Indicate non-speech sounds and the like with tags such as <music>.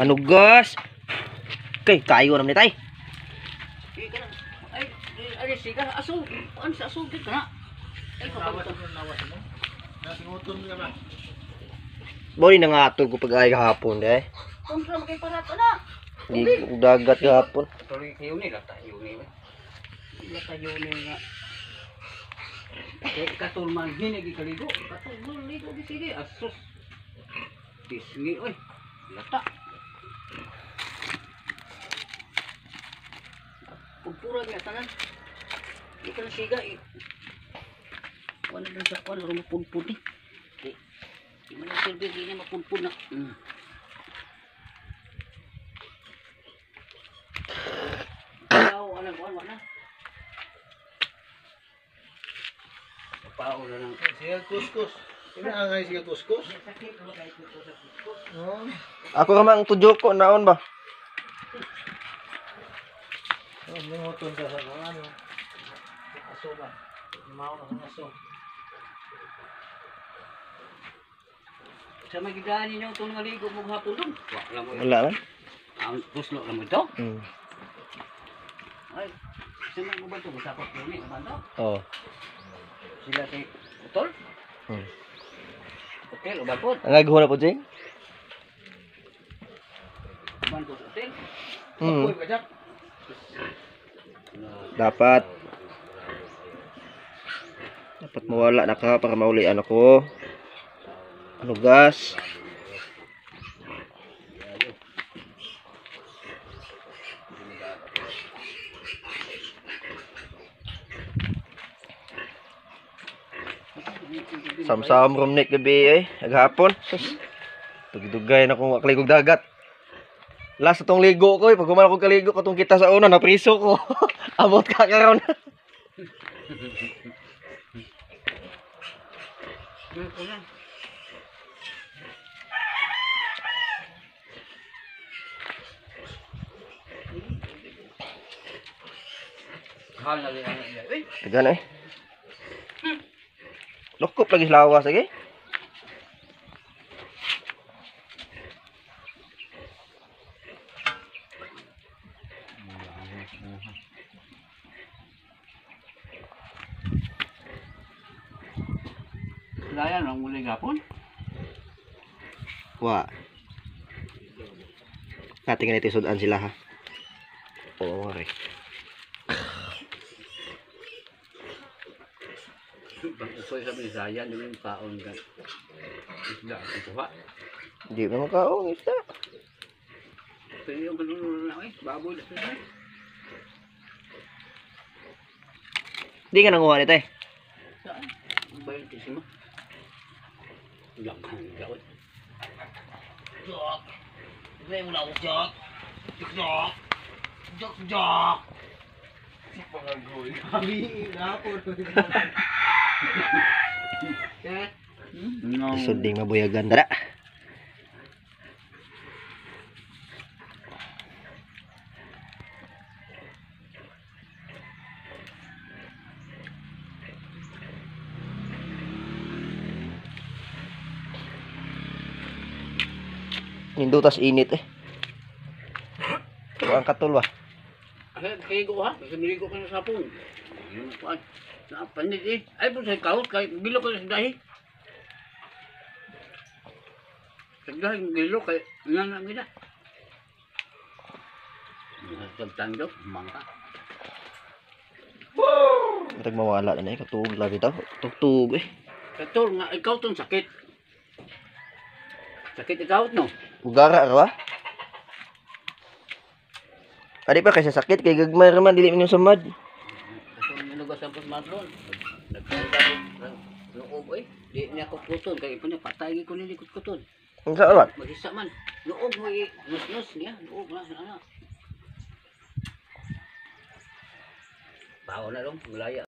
Ano gas? Kay kayo naman ni tay. Ay, ka na. Ay, siga, aso. Ano sa aso, ka na. Ay, kapag Bori na nga atog ko pag ay kahapon eh. Kung saan kayo para ka na. Di dagat kahapon. Tuloy kayo ni, lata yun ni. Lata yun ni nga. Katulman, hinagi kaligo. Katulman, ligo di sige. Asos. Disney, oy. Lata. Pagpura niya, tanan. Di ka na siga, eh. Wala na sa kwan, rumapun-pun eh. Di, di man na silbi, di na mapun-pun na. Mm. Ikaw, ano, kwan, wala. Pao na lang. Siya kuskus. Inaangay siya kuskus. Oh. Ako ramang tudyo ko naon ba? Oh, linguton ka sa ano. Aso ba? Mao na ang aso. Sa magigani niyo itong naligo mong hapon doon. Wala mo Wala man. Ang puslo lang mo ito. Hmm. Ay, sino mo ba ito? Masakot eh. Ano? Oh. Sila kay Utol? Hmm. Agho na po jing? Hmm. Dapat dapat mawala na ka para maulian ako. Ano gas? Samsam rumnik gabi eh. Aghapon. Sus. Tugdugay na kung akligog dagat. Last atong ligo ko eh. Pag kumain ako kaligo katong kita sa una, napriso ko. <laughs> Abot ka karon. Hal na rin ang Uy, Tagan eh. Lokop lagi lawas lagi. Laya nang muli gapon. Wa. Kating na sudan sila ha. Oo, okay. Bang usoy sa Bisaya, di mo yung kaon ka. Isda, ito ba? Di mo makaong isda. Pero yung kanununan na eh, baboy na siya. Di ka nanguha nito eh. Saan? Ang bayan kasi mo. Lakang gawin. Jok! Tignan mo na ako, Jok! Jok! Jok! Jok! Pangagoy. Kami inapon. No. Suding mabuyagan dara. Nindutas init eh. Ang katul ba? Ay, kayo ha? Kasi niligo ka na sa hapon. Yung kuan. Na panit eh. Ay, po sa kahot. Kahit gilo ka na sa dahi. Sa dahi, gilo. Kaya nga nga gina. Nagtagtando, mangka. Matag mawala na eh. Katulog lang bitaw. Tugtug eh. Katol nga, ikaw tong sakit. Sakit ikaw no? Ugara ka ba? Adi pa kasi sakit kay gagmay raman dili minyo samad. Lugas ang pusmatlon. Nagtagtando. Loob eh. Di niya ko kuton. Kaya ipo niya patay ko nilikot kuton. Ang sa ba? Magisa man. Loob mo i nus-nus niya. Loob na. Ano? Bawo na lang. Malaya.